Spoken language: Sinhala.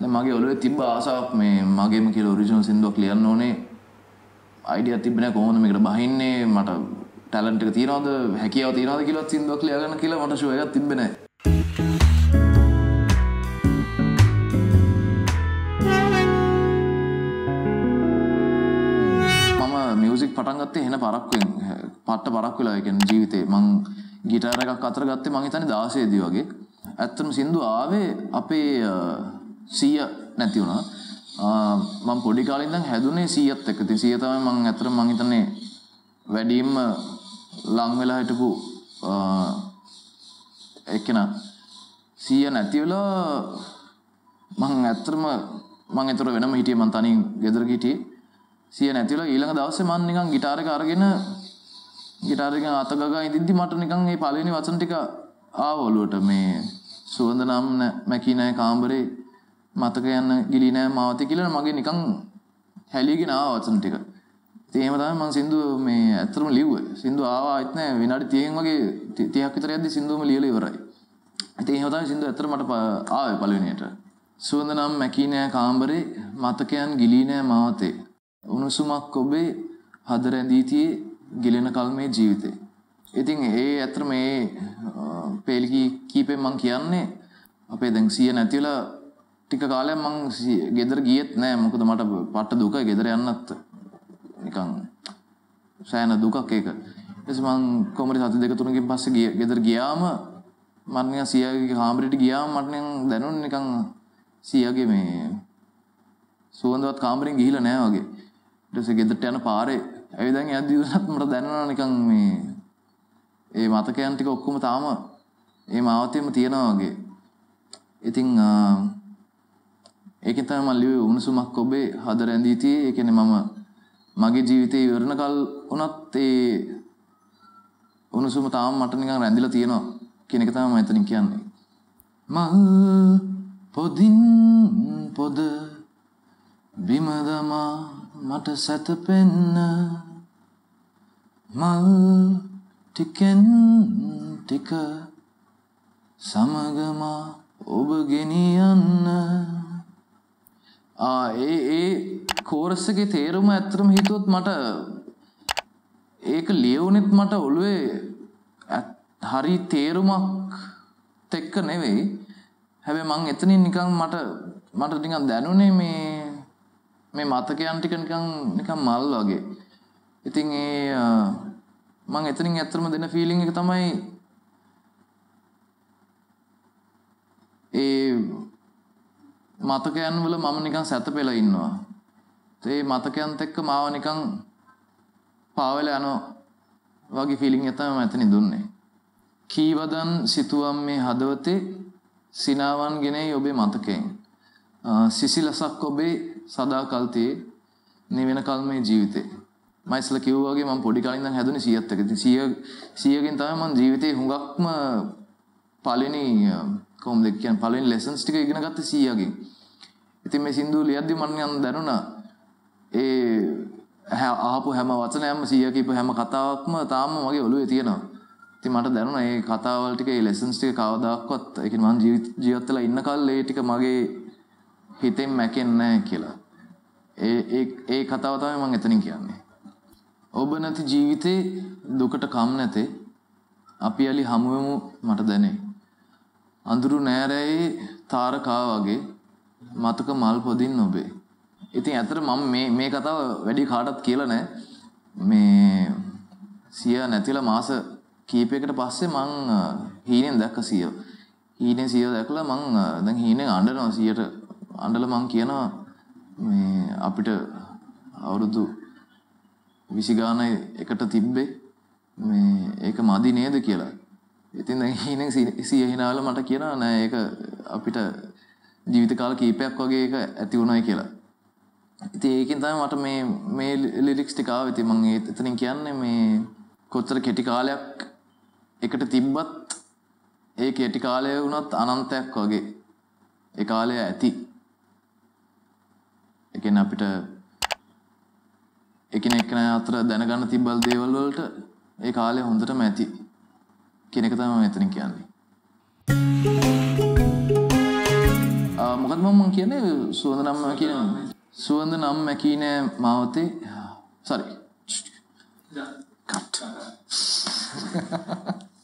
මගේ ඔලුවේ තිබ්බ ආසාවක් මේ මගේම කියලා ඔරිජිනල් සින්දුවක් ලියන්න ඕනේ. අයිඩියක් තිබ්බේ නැහැ කොහොමද මේකට බහින්නේ? මට ටැලන්ට් එක තියනවද? හැකියාව තියනවද කියලා සින්දුවක් ලියගන්න කියලා මට ෂෝ එකක් තිබ්බේ නැහැ මියසික් පටන් ගත්තේ හෙන පරක්වෙන් පට්ට පරක් වෙලා එකෙන් ජීවිතේ. මං ගිටාර එකක් අතර ගත්තේ මං හිතන්නේ 16 දී වගේ. ඇත්තටම සින්දු ආවේ අපේ සීය නැති වුණා. මම පොඩි කාලේ ඉඳන් හැදුනේ සීයත් එක්ක. ඉතින් සීය තමයි මං ඇත්තටම මං හිතන්නේ වැඩිම ලං වෙලා හිටපු එක්කෙනා. සීය නැති වෙලා මං ඇත්තටම මං ඒතර වෙනම හිටියේ. මං තනියෙන් ගෙදර හිටියේ සිය නැතිවලා ඊළඟ දවසේ මම නිකන් গিitar එක අරගෙන গিitar එකෙන් අත ගගා ඉඳිද්දි මට නිකන් මේ පළවෙනි වචන ටික ආව ඔලුවට මේ සුවඳ නම් මැකී නෑ කාමරේ මතක යන ගිලි නෑ මාවතේ කියලා මගේ නිකන් හැලියගෙන ආව වචන ටික. ඉතින් එහෙම තමයි මම සින්දු මේ ඇත්තටම ලිව්වේ. සින්දු ආවා ආයෙත් නෑ විනාඩි 30න් වගේ 30ක් විතර යද්දි සින්දුවම ලියලා ඉවරයි. ඉතින් එහෙම තමයි සින්දු ඇත්තට මට ආවේ පළවෙනියට. සුවඳ නම් මැකී නෑ කාමරේ මතකයන් ගිලී නෑ මාවතේ උණුසුමක් ඔබේ හද රැඳී තියේ ගිලෙන කල් මේ ජීවිතේ. ඉතින් ඒ ඇත්තට මේ පේලිකි කීපෙන් මං කියන්නේ අපේ දැන් සිය නැතිලා ටික කාලයක් මං ගෙදර ගියෙත් නෑ මොකද මට පට්ට දුකයි ගෙදර යන්නත් නිකන් සෑහෙන දුකක් ඒක. ඊට මං කොමරි සති දෙක තුනකින් පස්සේ ගිය ගෙදර ගියාම මම නිකන් සියාගේ කාමරේට ගියාම මට නිකන් දැනුනේ නිකන් සියාගේ මේ සුවඳවත් කාමරෙන් ගිහිලා නෑ වගේ. ඊට පස්සේ ගෙදරට යන පාරේ ඇවිදන් යද්දී උනත් මට දැනෙනවා නිකන් මේ ඒ මතකයන් ටික ඔක්කොම තාම ඒ මාවතේම තියෙනවා වගේ. ඉතින් ඒකෙන් තමයි මම ලිව්වේ උණුසුමක් ඔබේ හද රැඳී තියේ. ඒ කියන්නේ මම මගේ ජීවිතේ ඉවරන කල් උනත් ඒ උණුසුම තාම මට නිකන් රැඳිලා තියෙනවා කියන එක තමයි මම එතනින් කියන්නේ. මල් පොදින් පොද බිම දමා මට සැතපෙන්න මල් ටිකෙන් ටික සමගම ඔබ ගෙනියන්න ආ ඒ ඒ කෝරස් එකේ තේරුම ඇත්තටම හිතුවොත් මට ඒක ලියවුනෙත් මට ඔළුවේ හරි තේරුමක් තෙක්ක නෙවෙයි හැබැයි මං එතනින් නිකන් මට මට නිකන් දැනුනේ මේ මේ මතකයන් ටික නිකන් නිකන් මල් වගේ. ඉතින් ඒ මම එතනින් ඇත්තටම දෙන ෆීලිං එක තමයි ඒ මතකයන් වල මම නිකන් සැතපෙලා ඉන්නවා. ඒ මතකයන්ත් එක්ක මාව නිකන් පාවෙලා යනවා වගේ ෆීලිං එක තමයි මම එතනින් දුන්නේ. කීවදන් සිතුවම් මේ හදවතේ සිනාවන් ගෙනෙයි ඔබේ මතකයෙන්. සිසිලසක් ඔබේ සදාකල් තියේ නිවෙන කල් මේ ජීවිතේ. මම ඉස්සලා කිව්වා වගේ මම පොඩි කාලේ ඉඳන් හැදුනේ 100ත් එක්ක. ඉතින් 100 100කින් තමයි මම ජීවිතේ හුඟක්ම පළවෙනි කොහොමද කියන්නේ පළවෙනි ලෙසන්ස් ටික ඉගෙන ගත්තේ 100කින්. ඉතින් මේ සින්දු ලියද්දි මම යන දැනුණා ඒ ආපු හැම වචනයක්ම 100 කීප හැම කතාවක්ම තාම මගේ ඔළුවේ තියෙනවා. ඉතින් මට දැනුණා මේ කතාවල් ටික ඒ ලෙසන්ස් ටික කවදාක්වත් ඒ කියන්නේ මම ජීවිත වෙලා ඉන්න කල් ඒ ටික මගේ හිතෙන් මැකෙන්නේ නැහැ කියලා. ඒ ඒ ඒ කතාව තමයි මම එතනින් කියන්නේ. ඔබ නැති ජීවිතේ දුකට කම් නැතේ අපි යලි හමුවෙමු මට දැනේ. අඳුරු නෑරෑයේ තාරකා වගේ මතක මල් පොදින් ඔබේ. ඉතින් ඇත්තට මම මේ මේ කතාව වැඩි කාටවත් කියලා නැහැ. මේ සිය නැතිලා මාස කීපයකට පස්සේ මං හීනෙන් දැක්ක සිය. හීනෙන් සිය දැකලා මං දැන් හීනෙන් අඬනවා සියට අඬලා මං කියනවා මේ අපිට අවුරුදු 20 ගාන එකට තිබ්බේ මේ ඒක මදි නේද කියලා. ඉතින් දැන් හීනෙන් සිය හිනාවල මට කියනවා නෑ ඒක අපිට ජීවිත කාල කීපයක් වගේ ඒක ඇති වුණායි කියලා. ඉතින් ඒකෙන් තමයි මට මේ මේ ලිරික්ස් ටික ආවේ. ඉතින් මම එතනින් කියන්නේ මේ කොච්චර කෙටි කාලයක් එකට තිබ්බත් ඒ කෙටි කාලය වුණත් අනන්තයක් වගේ. ඒ කාලය ඇති. ඒ කියන්නේ අපිට එකිනෙක අතර දැනගන්න තිබ්බල් දේවල් වලට ඒ කාලය හොඳටම ඇති කියන එක තමයි මම එතනින් කියන්නේ. මොකද මම කියන්නේ? සුවඳ නම් කියන සුවඳ නම් මැකීනෑ මාවතේ. සරි කට්